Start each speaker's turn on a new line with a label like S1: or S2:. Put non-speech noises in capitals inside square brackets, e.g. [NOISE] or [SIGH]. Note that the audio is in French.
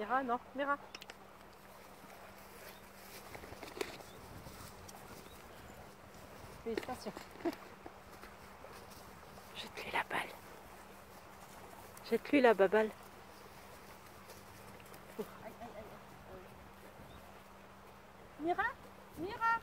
S1: Mira, non, Mira. Félicitations. [LAUGHS] Jette-lui la balle. Jette-lui la baballe. Mira Mira